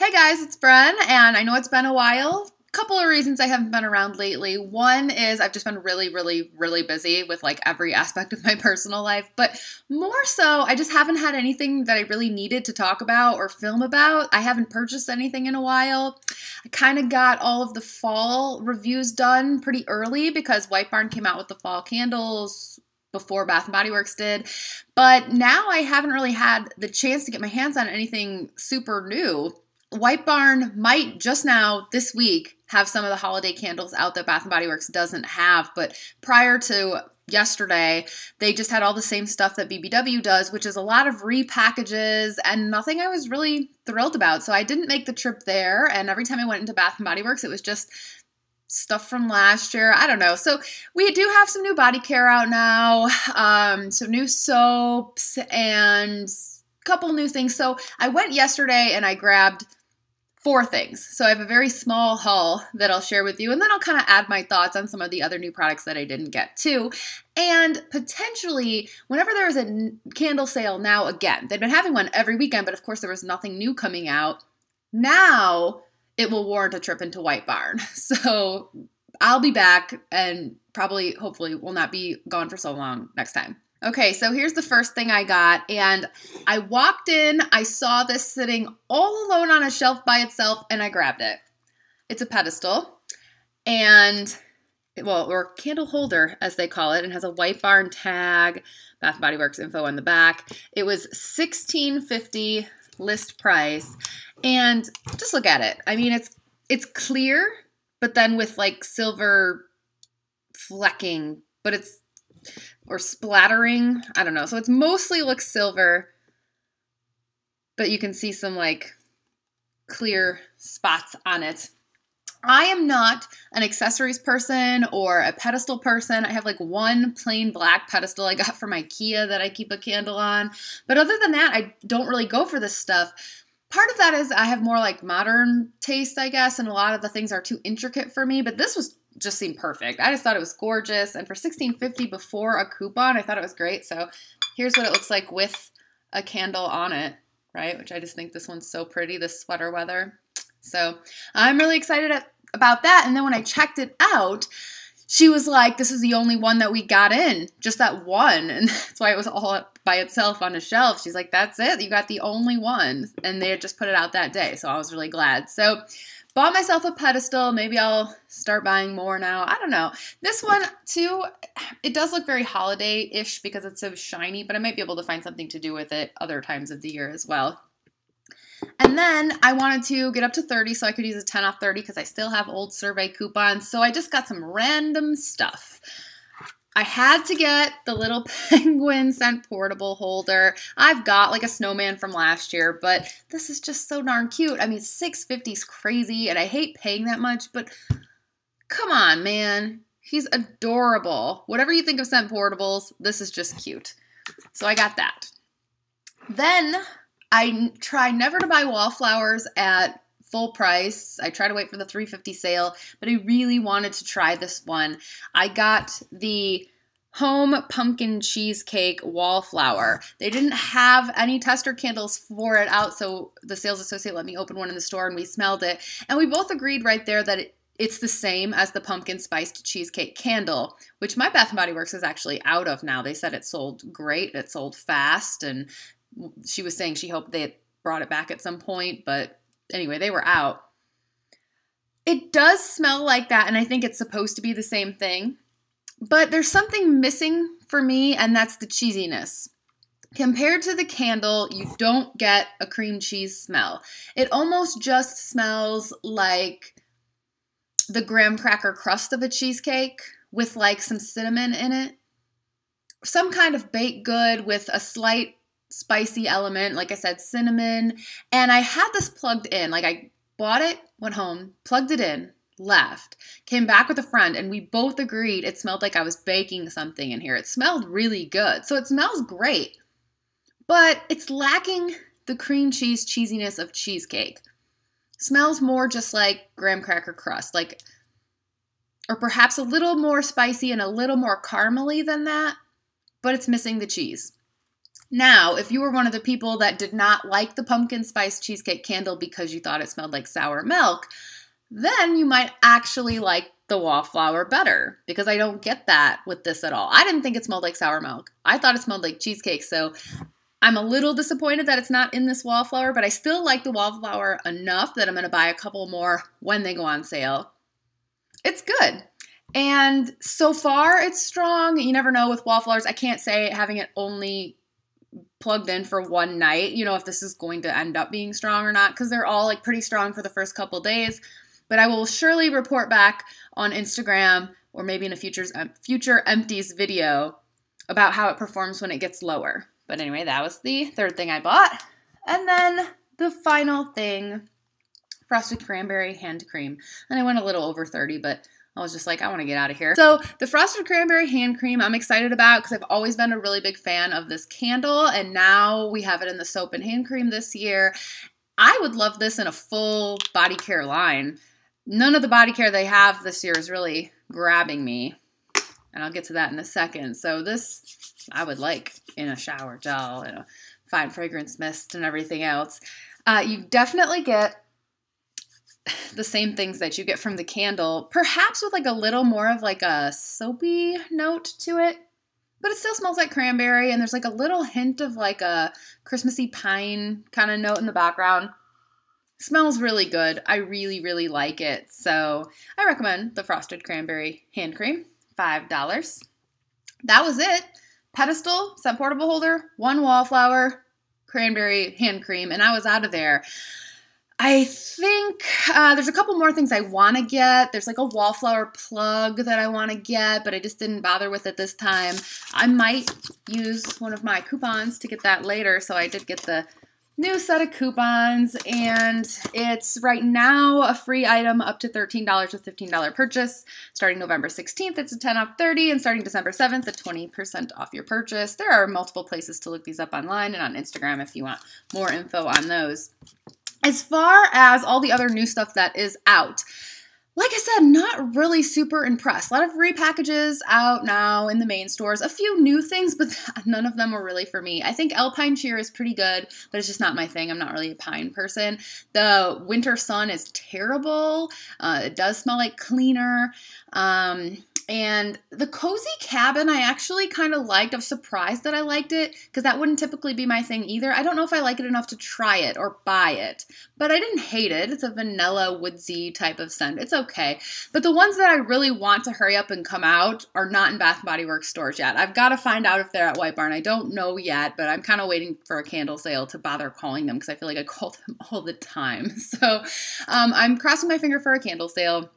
Hey guys, it's Bren, and I know it's been a while. A couple of reasons I haven't been around lately. One is I've just been really, really, really busy with like every aspect of my personal life, but more so, I just haven't had anything that I really needed to talk about or film about. I haven't purchased anything in a while. I kind of got all of the fall reviews done pretty early because White Barn came out with the fall candles before Bath and Body Works did. But now I haven't really had the chance to get my hands on anything super new. White Barn might just now this week have some of the holiday candles out that Bath and Body Works doesn't have, but prior to yesterday, they just had all the same stuff that BBW does, which is a lot of repackages and nothing I was really thrilled about. So I didn't make the trip there, and every time I went into Bath and Body Works, it was just stuff from last year. I don't know. So we do have some new body care out now, um, some new soaps and a couple new things. So I went yesterday and I grabbed four things. So I have a very small haul that I'll share with you, and then I'll kind of add my thoughts on some of the other new products that I didn't get too. And potentially, whenever there is a candle sale now again, they've been having one every weekend, but of course there was nothing new coming out. Now it will warrant a trip into White Barn. So I'll be back and probably, hopefully, will not be gone for so long next time. Okay, so here's the first thing I got. And I walked in, I saw this sitting all alone on a shelf by itself, and I grabbed it. It's a pedestal. And, well, or candle holder, as they call it, and has a white barn tag, Bath Body Works info on the back. It was $16.50 list price. And just look at it. I mean, it's it's clear, but then with like silver flecking, but it's or splattering. I don't know. So it's mostly looks silver, but you can see some like clear spots on it. I am not an accessories person or a pedestal person. I have like one plain black pedestal I got from IKEA that I keep a candle on. But other than that, I don't really go for this stuff. Part of that is I have more like modern taste, I guess, and a lot of the things are too intricate for me, but this was just seemed perfect. I just thought it was gorgeous. And for 1650 before a coupon, I thought it was great. So here's what it looks like with a candle on it, right? Which I just think this one's so pretty, this sweater weather. So I'm really excited about that. And then when I checked it out, she was like, This is the only one that we got in, just that one. And that's why it was all by itself on a shelf. She's like, That's it. You got the only one. And they had just put it out that day. So I was really glad. So Bought myself a pedestal. Maybe I'll start buying more now. I don't know. This one, too, it does look very holiday ish because it's so shiny, but I might be able to find something to do with it other times of the year as well. And then I wanted to get up to 30 so I could use a 10 off 30 because I still have old survey coupons. So I just got some random stuff. I had to get the little penguin scent portable holder. I've got like a snowman from last year, but this is just so darn cute. I mean, 650 is crazy and I hate paying that much, but come on, man. He's adorable. Whatever you think of scent portables, this is just cute. So I got that. Then I try never to buy wallflowers at full price. I try to wait for the 350 sale, but I really wanted to try this one. I got the home pumpkin cheesecake wallflower. They didn't have any tester candles for it out, so the sales associate let me open one in the store and we smelled it. And we both agreed right there that it, it's the same as the pumpkin spiced cheesecake candle, which my Bath Body Works is actually out of now. They said it sold great, it sold fast, and she was saying she hoped they brought it back at some point, but anyway, they were out. It does smell like that, and I think it's supposed to be the same thing. But there's something missing for me, and that's the cheesiness. Compared to the candle, you don't get a cream cheese smell. It almost just smells like the graham cracker crust of a cheesecake with like some cinnamon in it. Some kind of baked good with a slight spicy element, like I said, cinnamon. And I had this plugged in. Like I bought it, went home, plugged it in, left, came back with a friend, and we both agreed it smelled like I was baking something in here. It smelled really good. So it smells great, but it's lacking the cream cheese cheesiness of cheesecake. Smells more just like graham cracker crust, like, or perhaps a little more spicy and a little more caramely than that, but it's missing the cheese. Now, if you were one of the people that did not like the pumpkin spice cheesecake candle because you thought it smelled like sour milk, then you might actually like the wallflower better because I don't get that with this at all. I didn't think it smelled like sour milk. I thought it smelled like cheesecake, so I'm a little disappointed that it's not in this wallflower, but I still like the wallflower enough that I'm going to buy a couple more when they go on sale. It's good. And so far, it's strong. You never know with wallflowers. I can't say having it only plugged in for one night, you know, if this is going to end up being strong or not, because they're all like pretty strong for the first couple days. But I will surely report back on Instagram or maybe in a future's, future empties video about how it performs when it gets lower. But anyway, that was the third thing I bought. And then the final thing frosted cranberry hand cream. And I went a little over 30, but I was just like, I want to get out of here. So the frosted cranberry hand cream I'm excited about because I've always been a really big fan of this candle and now we have it in the soap and hand cream this year. I would love this in a full body care line. None of the body care they have this year is really grabbing me. And I'll get to that in a second. So this I would like in a shower gel and a fine fragrance mist and everything else. Uh, you definitely get the same things that you get from the candle, perhaps with like a little more of like a soapy note to it. But it still smells like cranberry, and there's like a little hint of like a Christmassy pine kind of note in the background. Smells really good. I really, really like it. So I recommend the Frosted Cranberry Hand Cream. $5. That was it. Pedestal, scent portable holder, one wallflower, cranberry hand cream, and I was out of there. I think uh, there's a couple more things I want to get. There's like a wallflower plug that I want to get, but I just didn't bother with it this time. I might use one of my coupons to get that later, so I did get the new set of coupons, and it's right now a free item up to $13 with $15 purchase. Starting November 16th, it's a 10 off 30, and starting December 7th, a 20% off your purchase. There are multiple places to look these up online and on Instagram if you want more info on those. As far as all the other new stuff that is out, like I said, not really super impressed. A lot of repackages out now in the main stores. A few new things, but none of them were really for me. I think Alpine Cheer is pretty good, but it's just not my thing. I'm not really a pine person. The Winter Sun is terrible. Uh, it does smell like cleaner. Um, and the cozy cabin, I actually kind of liked. I'm surprised that I liked it because that wouldn't typically be my thing either. I don't know if I like it enough to try it or buy it, but I didn't hate it. It's a vanilla woodsy type of scent. It's okay. But the ones that I really want to hurry up and come out are not in Bath Body Works stores yet. I've got to find out if they're at White Barn. I don't know yet, but I'm kind of waiting for a candle sale to bother calling them because I feel like I call them all the time. So um, I'm crossing my finger for a candle sale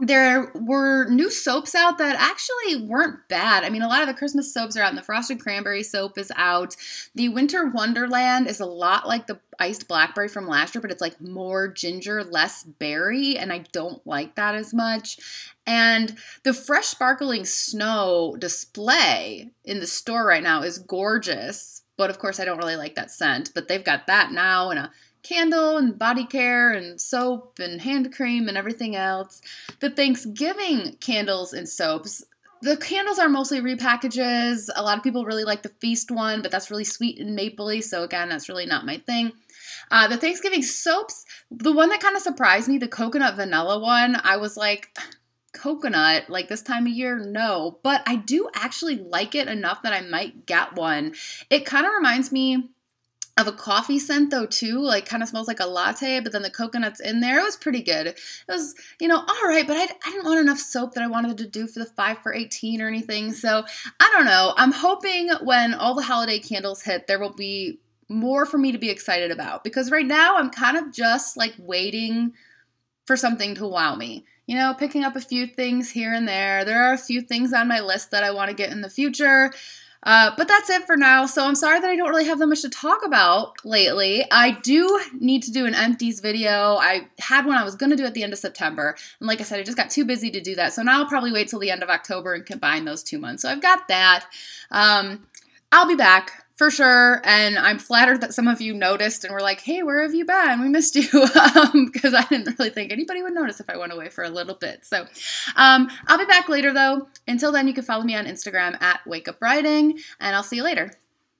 there were new soaps out that actually weren't bad. I mean, a lot of the Christmas soaps are out, and the Frosted Cranberry soap is out. The Winter Wonderland is a lot like the iced blackberry from last year, but it's like more ginger, less berry, and I don't like that as much. And the fresh sparkling snow display in the store right now is gorgeous. But of course, I don't really like that scent. But they've got that now in a candle and body care and soap and hand cream and everything else. The Thanksgiving candles and soaps, the candles are mostly repackages. A lot of people really like the feast one, but that's really sweet and mapley. So again, that's really not my thing. Uh, the Thanksgiving soaps, the one that kind of surprised me, the coconut vanilla one, I was like, coconut like this time of year no but i do actually like it enough that i might get one it kind of reminds me of a coffee scent though too like kind of smells like a latte but then the coconut's in there it was pretty good. It was you know all right but I, I didn't want enough soap that i wanted to do for the 5 for 18 or anything so i don't know. I'm hoping when all the holiday candles hit there will be more for me to be excited about because right now i'm kind of just like waiting for something to wow me. You know picking up a few things here and there. There are a few things on my list that i want to get in the future uh, but that's it for now. So I'm sorry that I don't really have that much to talk about lately. I do need to do an empties video. I had one I was going to do at the end of September. And like I said, I just got too busy to do that. So now I'll probably wait till the end of October and combine those two months. So I've got that. Um, I'll be back for sure. And I'm flattered that some of you noticed and were like, hey, where have you been? We missed you. Because um, I didn't really think anybody would notice if I went away for a little bit. So um, I'll be back later, though. Until then, you can follow me on Instagram at Wake Up Writing, and I'll see you later.